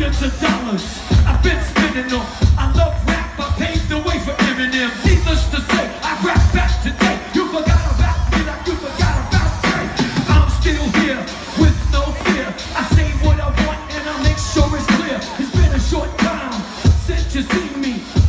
millions of dollars I've been spending on. I love rap, I paved the way for Eminem. Needless to say, I rap back today. You forgot about me like you forgot about Dre. I'm still here with no fear. I say what I want and I make sure it's clear. It's been a short time since you see me.